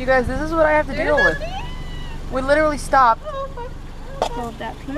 You guys, this is what I have to deal with. We literally stopped. Hold that piece.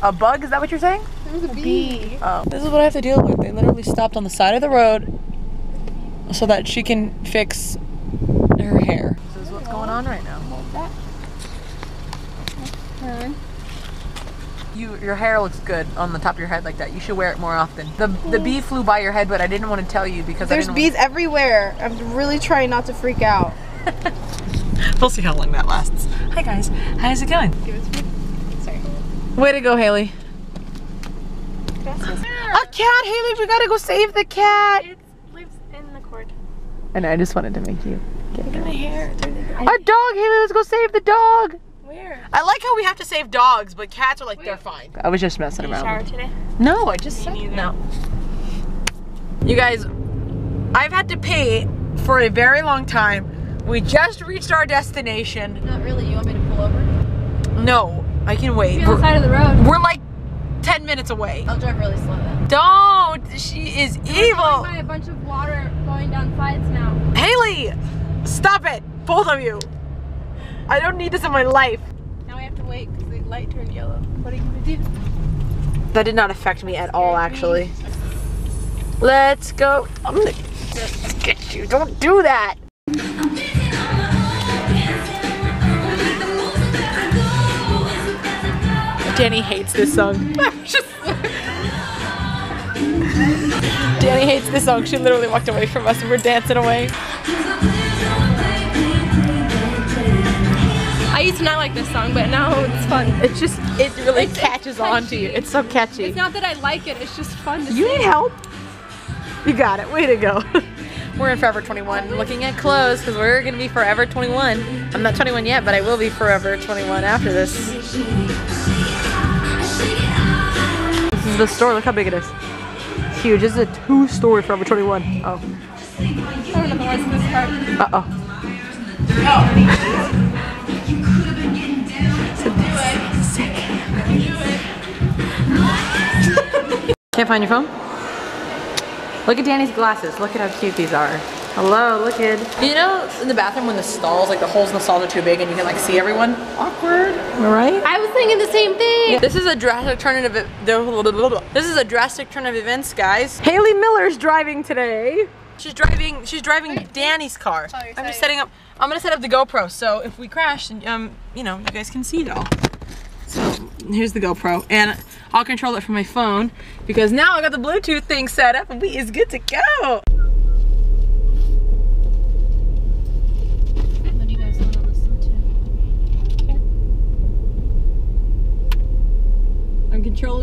A bug? Is that what you're saying? There's a bee. Oh. This is what I have to deal with. They literally stopped on the side of the road so that she can fix her hair. This is what's going on right now. Hold that. Turn. You, your hair looks good on the top of your head like that. You should wear it more often. The the bee flew by your head, but I didn't want to tell you because There's I bees everywhere. I'm really trying not to freak out. We'll see how long that lasts. Hi guys, how's it going? Give it to me. Sorry. Way to go, Haley. A cat, Haley. We gotta go save the cat. It lives in the cord. And I just wanted to make you get it. My hair. A dog, Haley. Let's go save the dog. Where? I like how we have to save dogs, but cats are like they're fine. I was just messing Did you around. shower today? No, I just said no. You guys, I've had to pay for a very long time. We just reached our destination. Not really. You want me to pull over? No, I can wait. Be on the We're, side of the road. we're like 10 minutes away. I'll drive really slow then. Don't! She is evil! by a bunch of water going down sides now. Haley! Stop it! Both of you! I don't need this in my life. Now we have to wait because the light turned yellow. What are you gonna do? That did not affect me at all, actually. Let's go. I'm gonna get you. Don't do that. Danie hates this song. Danie hates this song. She literally walked away from us and we're dancing away. Used to not like this song, but now it's fun. It's just, it really It's- it's catches on to you. It's so catchy. It's not that I like it, it's just fun to You sing. need help? You got it. Way to go. We're in Forever 21 looking at clothes because we're going to be Forever 21. I'm not 21 yet, but I will be Forever 21 after this. This is the store. Look how big it is. It's huge. This is a two-story Forever 21. Oh. I Can't find your phone? Look at Danie's glasses. Look at how cute these are. Hello, look at. You know, in the bathroom when the stalls, like the holes in the stalls are too big and you can like see everyone? Awkward. Am I right? I was thinking the same thing. This is a drastic turn of this is a drastic turn of events, guys. Haley Miller's driving today. She's driving. She's driving Danie's car. Oh, I'm just setting up. I'm gonna set up the GoPro, so if we crash, um, you know, you guys can see it all. So here's the GoPro, and I'll control it from my phone because now I got the Bluetooth thing set up, and we is good to go. What do you guys want to listen to?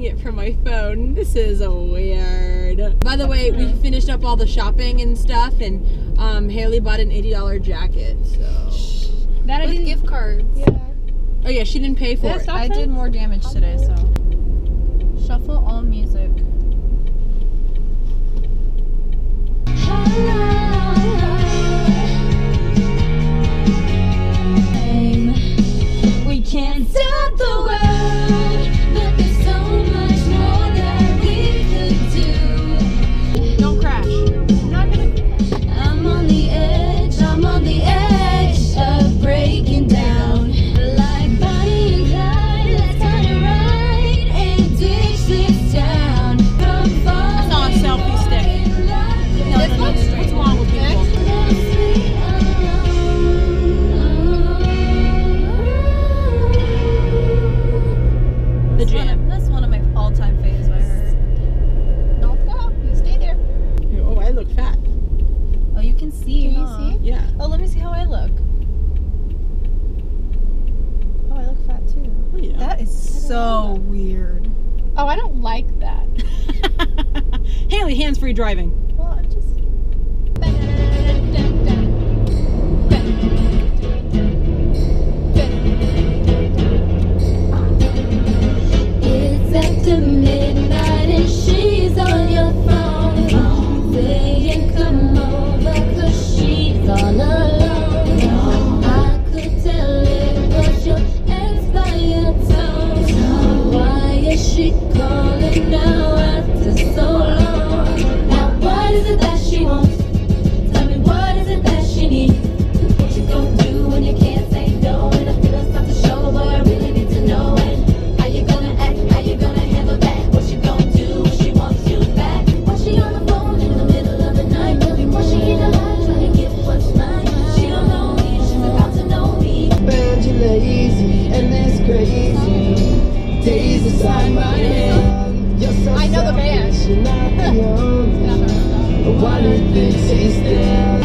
I'm it from my phone. This is weird. By the way, we finished up all the shopping and stuff, and um, Haley bought an $80 jacket. So. That I With didn't. gift cards. Yeah. Oh yeah, she didn't pay for Yeah, it. stop I did more damage today, so. Shuffle all music. Weird. Oh, I don't like that. Haley, hands-free driving. Well, I just. It's after midnight This is the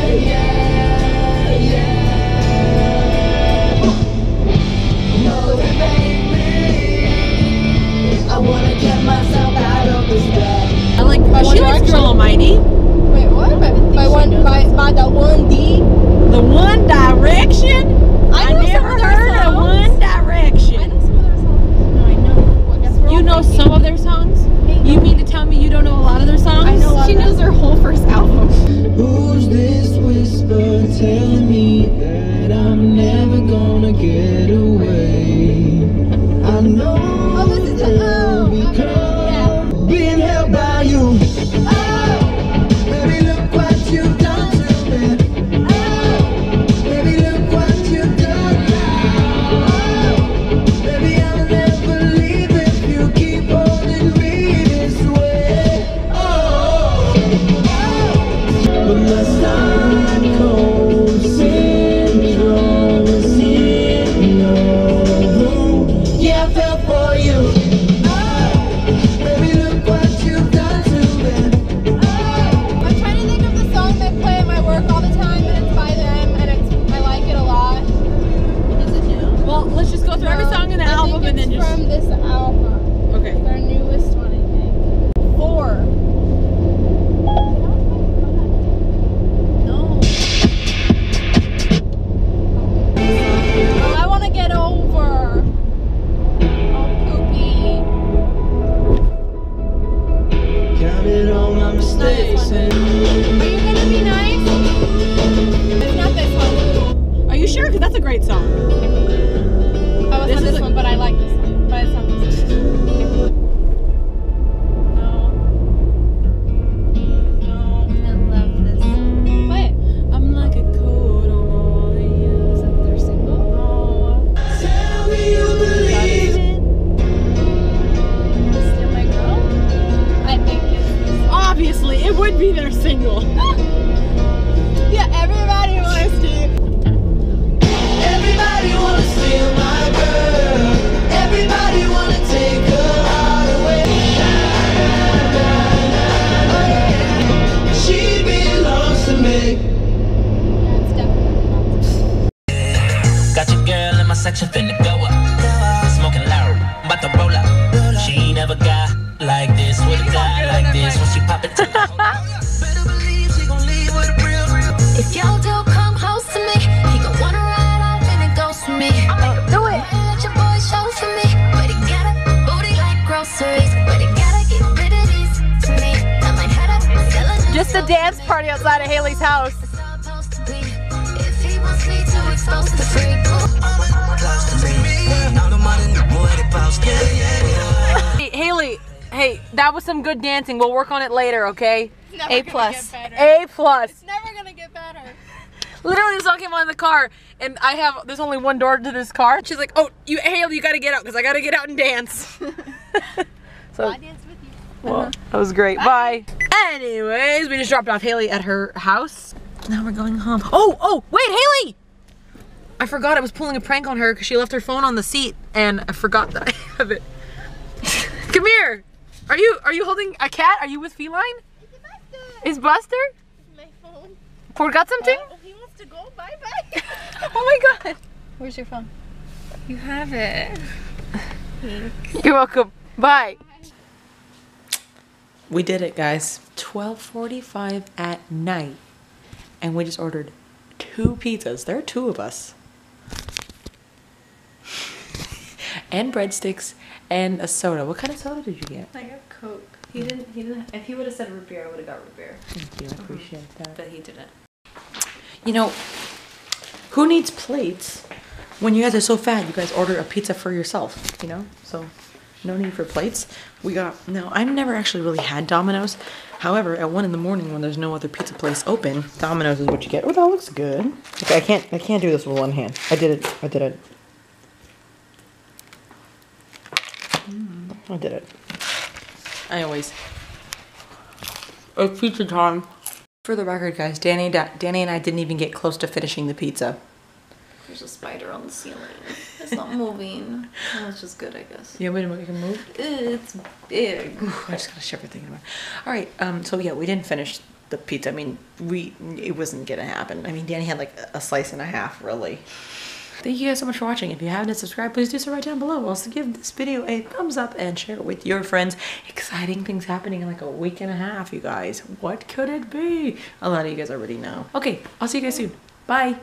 a dance party outside of Haley's house. All. Hey, Haley, hey, that was some good dancing. We'll work on it later, okay? A plus. A plus. It's never gonna get better. Literally, this song came on in the car, and I have there's only one door to this car. She's like, "Oh, you, Haley, you gotta get out because I gotta get out and dance." so I dance with you. well, that was great. Bye. Anyways, we just dropped off Haley at her house. Now we're going home. Oh, oh, wait, Haley! I forgot I was pulling a prank on her because she left her phone on the seat, and I forgot that I have it. Come here. Are you are you holding a cat? Are you with Feline? It's Buster. Is Buster? My phone. Forgot something? Oh, he wants to go. Bye bye. Oh my god. Where's your phone? You have it. You're welcome. Bye. We did it, guys. 12:45 at night, and we just ordered two pizzas. There are two of us, and breadsticks and a soda. What kind of soda did you get? I got Coke. He didn't. He didn't. If he would have said root beer, I would have got root beer. Thank you. I uh-huh. appreciate that. But he didn't. You know, who needs plates when you guys are so fat? You guys order a pizza for yourself, you know? So, no need for plates. We got, no, I've never actually really had Domino's. However, at one in the morning when there's no other pizza place open, Domino's is what you get. Oh, that looks good. Okay, I can't, I can't do this with one hand. I did it, I did it. Mm, I did it. Anyways, it's pizza time. For the record, guys, Danie, Danie and I didn't even get close to finishing the pizza. There's a spider on the ceiling. It's not moving. That's just good, I guess. Yeah, want me to make it move? It's big. I just gotta shiver thinking about. It. All right, um, so yeah, we didn't finish the pizza. I mean, we it wasn't gonna happen. I mean, Danie had like a slice and a half, really. Thank you guys so much for watching. If you haven't subscribed, please do so right down below. Also, give this video a thumbs up and share it with your friends. Exciting things happening in like a week and a half, you guys. What could it be? A lot of you guys already know. Okay, I'll see you guys soon. Bye.